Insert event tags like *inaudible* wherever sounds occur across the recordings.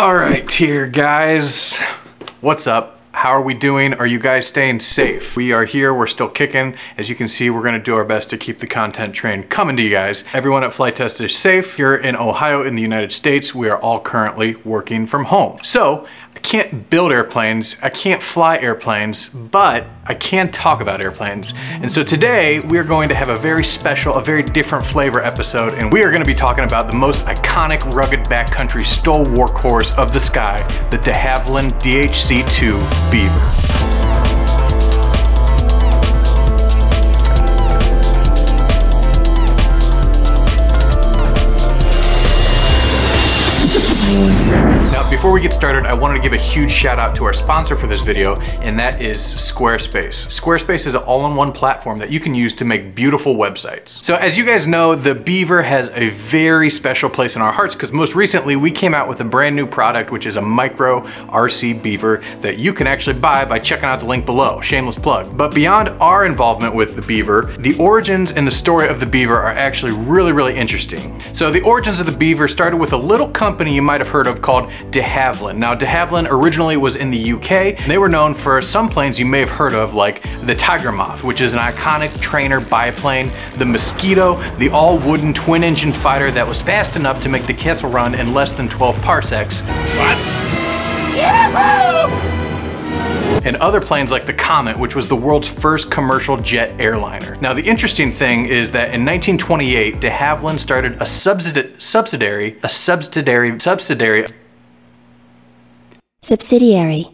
All right, here guys. What's up? How are we doing? Are you guys staying safe? We are here, we're still kicking. As you can see, we're gonna do our best to keep the content train coming to you guys. Everyone at Flite Test is safe. Here in Ohio, in the United States, we are all currently working from home. So, can't build airplanes, I can't fly airplanes, but I can talk about airplanes. And so today we are going to have a very special, a very different flavor episode, and we are gonna be talking about the most iconic rugged backcountry STOL workhorse of the sky, the de Havilland DHC-2 Beaver. Before we get started, I wanted to give a huge shout out to our sponsor for this video, and that is Squarespace. Squarespace is an all-in-one platform that you can use to make beautiful websites. So as you guys know, the Beaver has a very special place in our hearts because most recently we came out with a brand new product, which is a micro RC Beaver that you can actually buy by checking out the link below, shameless plug. But beyond our involvement with the Beaver, the origins and the story of the Beaver are actually really, really interesting. So the origins of the Beaver started with a little company you might have heard of called De Havilland. Now de Havilland originally was in the UK. They were known for some planes you may have heard of like the Tiger Moth, which is an iconic trainer biplane, the Mosquito, the all wooden twin engine fighter that was fast enough to make the Kessel run in less than 12 parsecs. What? Yahoo! and other planes like the Comet, which was the world's first commercial jet airliner. Now, the interesting thing is that in 1928, de Havilland started a subsidi subsidiary, a subsidiary, subsidiary Subsidiary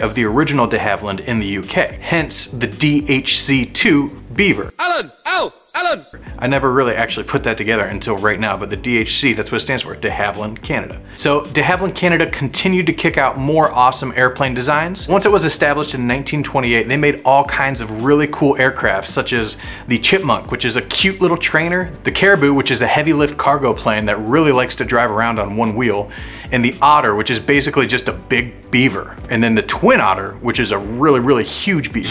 of the original de Havilland in the UK, hence the DHC2 Beaver. Alan! Al! Alan! I never really actually put that together until right now, but the DHC, that's what it stands for, de Havilland Canada. So de Havilland Canada continued to kick out more awesome airplane designs. Once it was established in 1928, they made all kinds of really cool aircraft, such as the Chipmunk, which is a cute little trainer, the Caribou, which is a heavy lift cargo plane that really likes to drive around on one wheel, and the Otter, which is basically just a big beaver, and then the Twin Otter, which is a really, really huge beaver.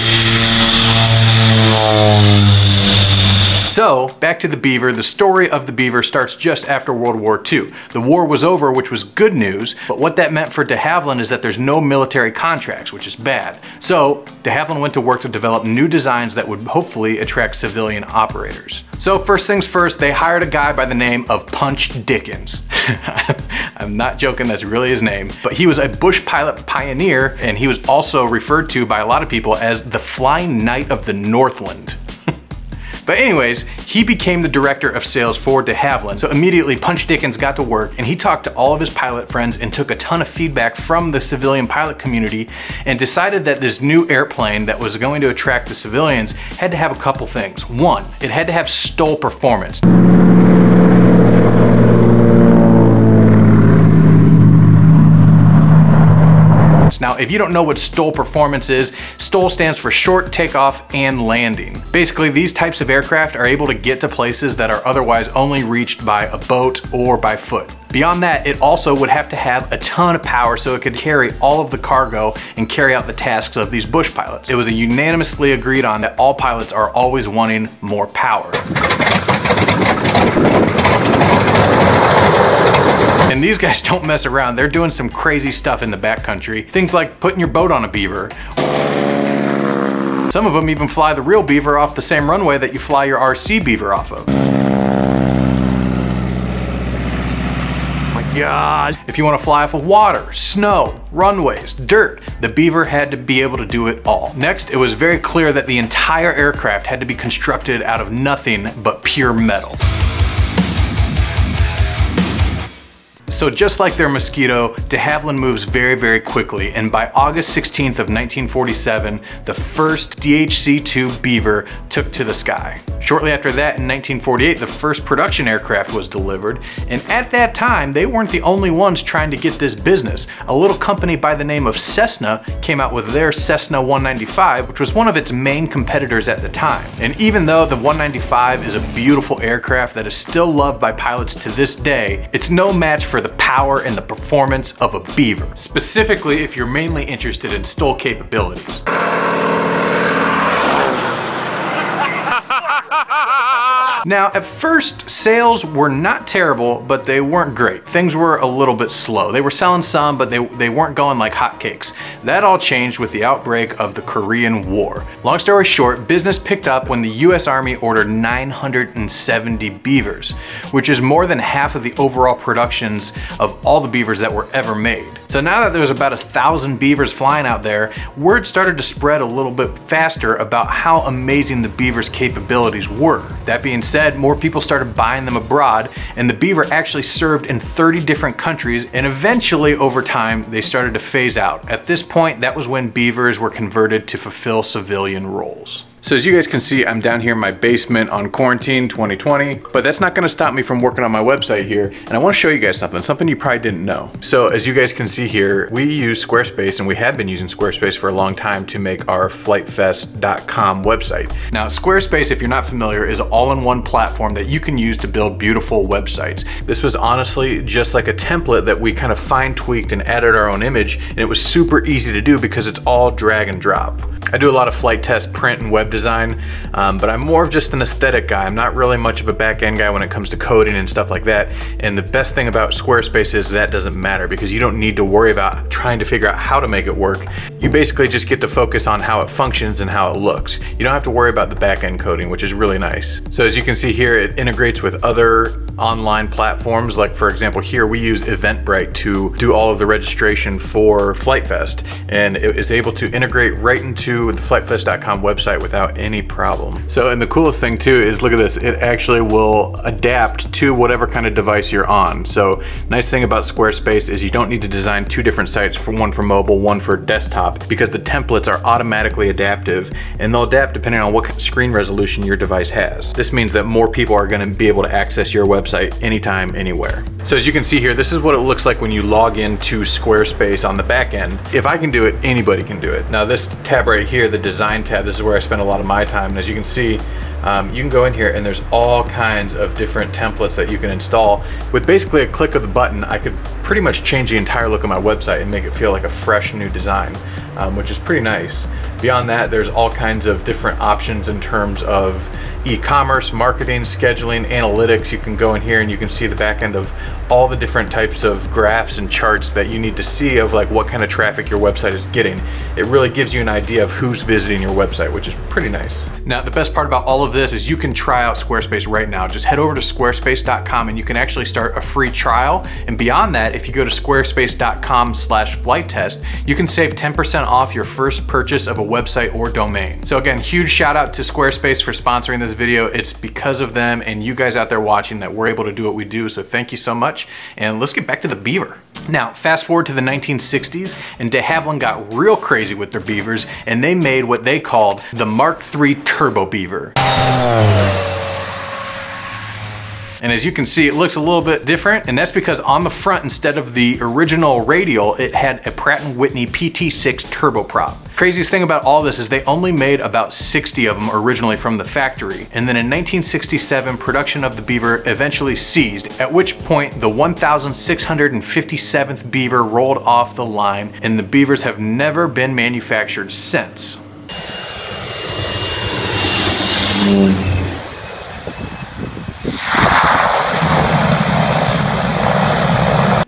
So, back to the Beaver, the story of the Beaver starts just after World War II. The war was over, which was good news, but what that meant for de Havilland is that there's no military contracts, which is bad. So, de Havilland went to work to develop new designs that would hopefully attract civilian operators. So first things first, they hired a guy by the name of Punch Dickins. *laughs* I'm not joking, that's really his name. But he was a bush pilot pioneer, and he was also referred to by a lot of people as the Flying Knight of the Northland. But anyways, he became the director of sales for de Havilland. So immediately Punch Dickins got to work and he talked to all of his pilot friends and took a ton of feedback from the civilian pilot community and decided that this new airplane that was going to attract the civilians had to have a couple things. One, it had to have STOL performance. Now, if you don't know what STOL performance is, STOL stands for short takeoff and landing. Basically, these types of aircraft are able to get to places that are otherwise only reached by a boat or by foot. Beyond that, it also would have to have a ton of power so it could carry all of the cargo and carry out the tasks of these bush pilots. It was unanimously agreed on that all pilots are always wanting more power. And these guys don't mess around. They're doing some crazy stuff in the backcountry. Things like putting your boat on a beaver. Some of them even fly the real beaver off the same runway that you fly your RC beaver off of. my God. If you want to fly off of water, snow, runways, dirt, the Beaver had to be able to do it all. Next, it was very clear that the entire aircraft had to be constructed out of nothing but pure metal. So just like their Mosquito, de Havilland moves very, very quickly, and by August 16th of 1947, the first DHC-2 Beaver took to the sky. Shortly after that, in 1948, the first production aircraft was delivered, and at that time, they weren't the only ones trying to get this business. A little company by the name of Cessna came out with their Cessna 195, which was one of its main competitors at the time. And even though the 195 is a beautiful aircraft that is still loved by pilots to this day, it's no match for the power and the performance of a Beaver, specifically if you're mainly interested in STOL capabilities. Now, at first, sales were not terrible, but they weren't great. Things were a little bit slow. They were selling some, but they, they weren't going like hotcakes. That all changed with the outbreak of the Korean War. Long story short, business picked up when the US Army ordered 970 beavers, which is more than half of the overall productions of all the beavers that were ever made. So now that there was about a thousand beavers flying out there, word started to spread a little bit faster about how amazing the beaver's capabilities were. That being said, more people started buying them abroad, and the beaver actually served in 30 different countries, and eventually over time, they started to phase out. At this point, that was when beavers were converted to fulfill civilian roles. So as you guys can see, I'm down here in my basement on quarantine 2020, but that's not gonna stop me from working on my website here. And I wanna show you guys something, something you probably didn't know. So as you guys can see here, we use Squarespace and we have been using Squarespace for a long time to make our flitefest.com website. Now, Squarespace, if you're not familiar, is an all-in-one platform that you can use to build beautiful websites. This was honestly just like a template that we kind of fine tweaked and added our own image, and it was super easy to do because it's all drag and drop. I do a lot of Flite Test print and web design, um, but I'm more of just an aesthetic guy. I'm not really much of a back end guy when it comes to coding and stuff like that. And the best thing about Squarespace is that doesn't matter because you don't need to worry about trying to figure out how to make it work. You basically just get to focus on how it functions and how it looks. You don't have to worry about the back end coding, which is really nice. So as you can see here, it integrates with other online platforms. Like for example, here we use Eventbrite to do all of the registration for FliteFest. And it is able to integrate right into the FliteFest.com website without any problem. So, and the coolest thing too is look at this, it actually will adapt to whatever kind of device you're on. So nice thing about Squarespace is you don't need to design two different sites for one for mobile, one for desktop, because the templates are automatically adaptive and they'll adapt depending on what screen resolution your device has. This means that more people are gonna be able to access your website anytime, anywhere. So as you can see here, this is what it looks like when you log into Squarespace on the back end. If I can do it, anybody can do it. Now this tab right here, the design tab, this is where I spend a lot of my time. And as you can see, um, you can go in here and there's all kinds of different templates that you can install. With basically a click of the button, I could pretty much change the entire look of my website and make it feel like a fresh new design, um, which is pretty nice. Beyond that, there's all kinds of different options in terms of e-commerce, marketing, scheduling, analytics. You can go in here and you can see the back end of all the different types of graphs and charts that you need to see of like what kind of traffic your website is getting. It really gives you an idea of who's visiting your website, which is pretty nice. Now, the best part about all of this is you can try out Squarespace right now. Just head over to squarespace.com and you can actually start a free trial. And beyond that, if you go to squarespace.com slash flitetest, you can save 10% off your first purchase of a website or domain. So again, huge shout out to Squarespace for sponsoring this video. It's because of them and you guys out there watching that we're able to do what we do. So thank you so much. And let's get back to the beaver. Now, fast forward to the 1960s and de Havilland got real crazy with their beavers and they made what they called the Mark III Turbo Beaver. *sighs* Oh. And as you can see, it looks a little bit different, and that's because on the front, instead of the original radial, it had a Pratt & Whitney PT6 turboprop. Craziest thing about all this is they only made about 60 of them originally from the factory. And then in 1967, production of the Beaver eventually ceased, at which point the 1,657th Beaver rolled off the line, and the Beavers have never been manufactured since. Hmm.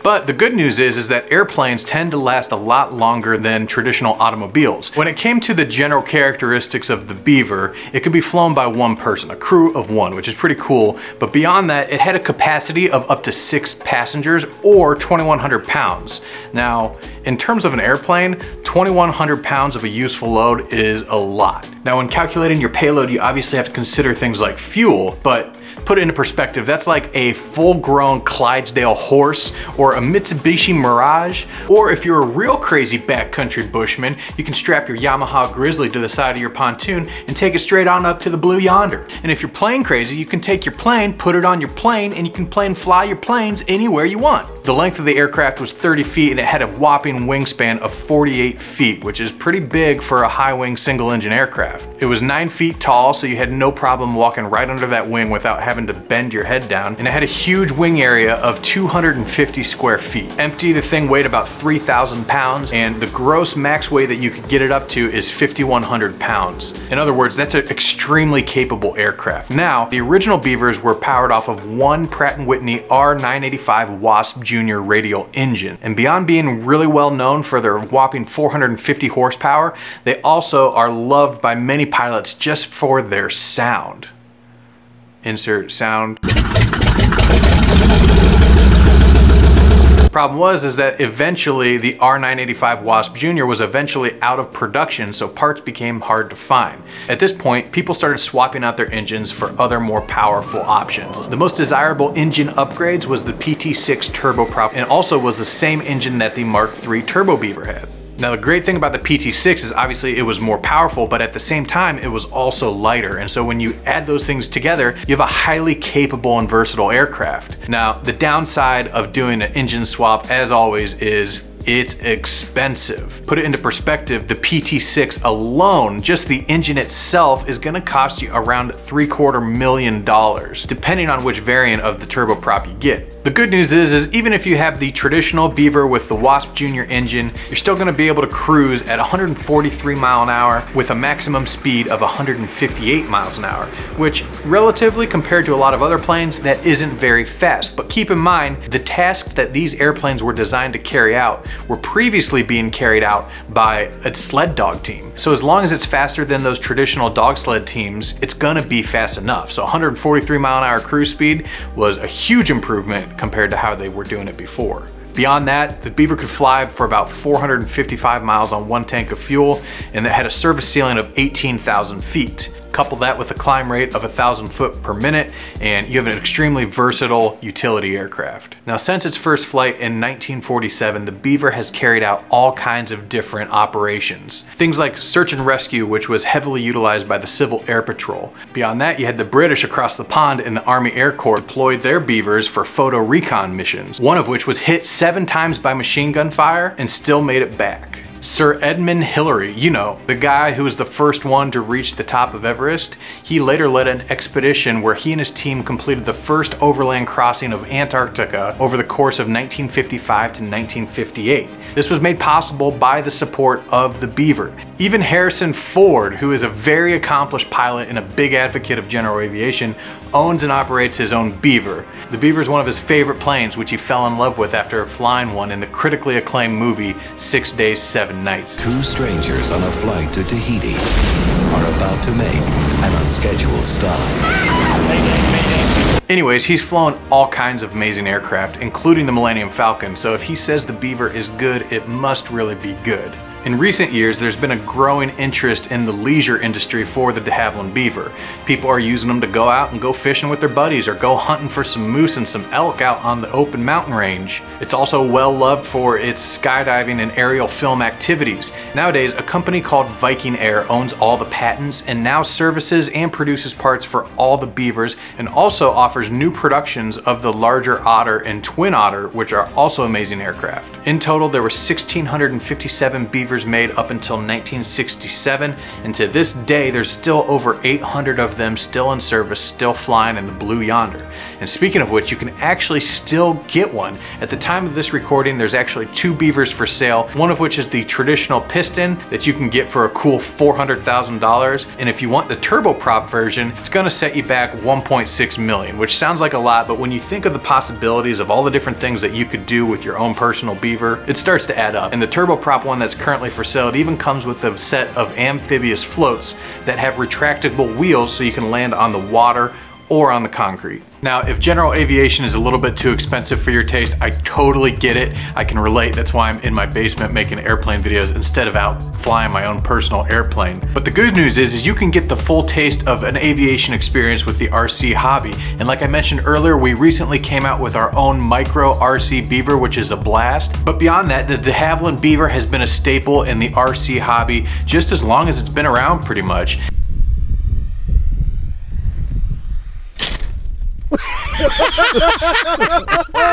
But the good news is, is that airplanes tend to last a lot longer than traditional automobiles. When it came to the general characteristics of the Beaver, it could be flown by one person, a crew of one, which is pretty cool. But beyond that, it had a capacity of up to six passengers or 2,100 pounds. Now, in terms of an airplane, 2,100 pounds of a useful load is a lot. Now, when calculating your payload, you obviously have to consider things like fuel, but put it into perspective, that's like a full-grown Clydesdale horse or a Mitsubishi Mirage. Or if you're a real crazy backcountry bushman, you can strap your Yamaha Grizzly to the side of your pontoon and take it straight on up to the Blue Yonder. And if you're plane crazy, you can take your plane, put it on your plane, and you can plane fly your planes anywhere you want. The length of the aircraft was 30 feet and it had a whopping wingspan of 48 feet, which is pretty big for a high-wing single-engine aircraft. It was 9 feet tall, so you had no problem walking right under that wing without having having to bend your head down. And it had a huge wing area of 250 square feet. Empty, the thing weighed about 3,000 pounds and the gross max weight that you could get it up to is 5,100 pounds. In other words, that's an extremely capable aircraft. Now, the original Beavers were powered off of one Pratt & Whitney R985 Wasp Junior radial engine. And beyond being really well known for their whopping 450 horsepower, they also are loved by many pilots just for their sound. Insert sound. Problem was is that eventually the R985 Wasp Jr. was eventually out of production, so parts became hard to find. At this point, people started swapping out their engines for other more powerful options. The most desirable engine upgrades was the PT6 turboprop and also was the same engine that the Mark III Turbo Beaver had. Now the great thing about the PT6 is obviously it was more powerful, but at the same time it was also lighter. And so when you add those things together, you have a highly capable and versatile aircraft. Now the downside of doing an engine swap, as always, is it's expensive. Put it into perspective, the PT6 alone, just the engine itself is gonna cost you around three quarter million dollars, depending on which variant of the turboprop you get. The good news is, is even if you have the traditional Beaver with the Wasp Junior engine, you're still gonna be able to cruise at 143 mile an hour with a maximum speed of 158 miles an hour, which relatively compared to a lot of other planes, that isn't very fast. But keep in mind, the tasks that these airplanes were designed to carry out were previously being carried out by a sled dog team. So as long as it's faster than those traditional dog sled teams, it's gonna be fast enough. So 143 mile an hour cruise speed was a huge improvement compared to how they were doing it before. Beyond that, the Beaver could fly for about 455 miles on one tank of fuel, and it had a service ceiling of 18,000 feet. Couple that with a climb rate of 1,000 foot per minute, and you have an extremely versatile utility aircraft. Now, since its first flight in 1947, the Beaver has carried out all kinds of different operations. Things like search and rescue, which was heavily utilized by the Civil Air Patrol. Beyond that, you had the British across the pond and the Army Air Corps deployed their Beavers for photo recon missions, one of which was hit seven times by machine gun fire and still made it back. Sir Edmund Hillary, you know, the guy who was the first one to reach the top of Everest, he later led an expedition where he and his team completed the first overland crossing of Antarctica over the course of 1955 to 1958. This was made possible by the support of the Beaver. Even Harrison Ford, who is a very accomplished pilot and a big advocate of general aviation, owns and operates his own Beaver. The Beaver is one of his favorite planes, which he fell in love with after flying one in the critically acclaimed movie Six Days, Seven Nights. Two strangers on a flight to Tahiti are about to make an unscheduled stop. Anyways, he's flown all kinds of amazing aircraft, including the Millennium Falcon, so if he says the Beaver is good, it must really be good. In recent years, there's been a growing interest in the leisure industry for the de Havilland Beaver. People are using them to go out and go fishing with their buddies or go hunting for some moose and some elk out on the open mountain range. It's also well loved for its skydiving and aerial film activities. Nowadays, a company called Viking Air owns all the patents and now services and produces parts for all the Beavers and also offers new productions of the larger Otter and Twin Otter, which are also amazing aircraft. In total, there were 1,657 Beavers made up until 1967, and to this day, there's still over 800 of them still in service, still flying in the Blue Yonder. And speaking of which, you can actually still get one. At the time of this recording, there's actually two Beavers for sale, one of which is the traditional piston that you can get for a cool $400,000. And if you want the turboprop version, it's gonna set you back 1.6 million, which sounds like a lot, but when you think of the possibilities of all the different things that you could do with your own personal Beaver, it starts to add up. And the turboprop one that's currently currently for sale. It even comes with a set of amphibious floats that have retractable wheels so you can land on the water or on the concrete. Now, if general aviation is a little bit too expensive for your taste, I totally get it. I can relate. That's why I'm in my basement making airplane videos instead of out flying my own personal airplane. But the good news is, is you can get the full taste of an aviation experience with the RC Hobby. And like I mentioned earlier, we recently came out with our own micro RC Beaver, which is a blast. But beyond that, the de Havilland Beaver has been a staple in the RC hobby just as long as it's been around pretty much.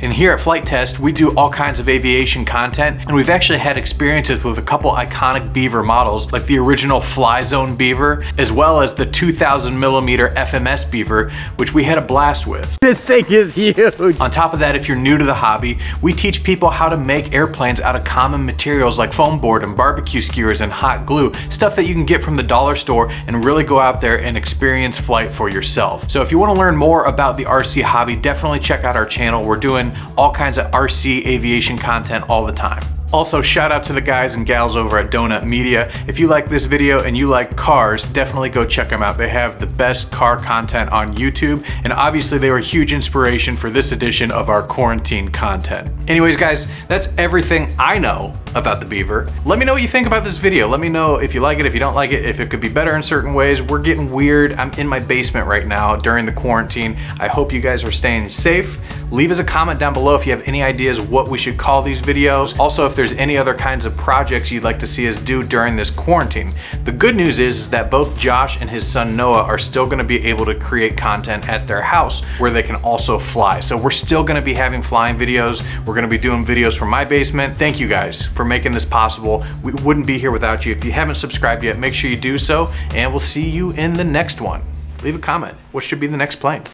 And here at Flite Test, we do all kinds of aviation content, and we've actually had experiences with a couple iconic Beaver models, like the original Fly Zone Beaver, as well as the 2000 millimeter FMS Beaver, which we had a blast with. This thing is huge. On top of that, if you're new to the hobby, we teach people how to make airplanes out of common materials like foam board and barbecue skewers and hot glue, stuff that you can get from the dollar store and really go out there and experience flight for yourself. So if you wanna learn more about the RC hobby, definitely check out our channel. We're doing all kinds of RC aviation content all the time. Also, shout out to the guys and gals over at Donut Media. If you like this video and you like cars, definitely go check them out. They have the best car content on YouTube, and obviously they were a huge inspiration for this edition of our quarantine content. Anyways, guys, that's everything I know about the Beaver. Let me know what you think about this video. Let me know if you like it, if you don't like it, if it could be better in certain ways. We're getting weird. I'm in my basement right now during the quarantine. I hope you guys are staying safe. Leave us a comment down below if you have any ideas what we should call these videos. Also, if there's any other kinds of projects you'd like to see us do during this quarantine. The good news is, is that both Josh and his son Noah are still gonna be able to create content at their house where they can also fly. So we're still gonna be having flying videos. We're gonna be doing videos from my basement. Thank you guys for making this possible. We wouldn't be here without you. If you haven't subscribed yet, make sure you do so, and we'll see you in the next one. Leave a comment. What should be the next plane?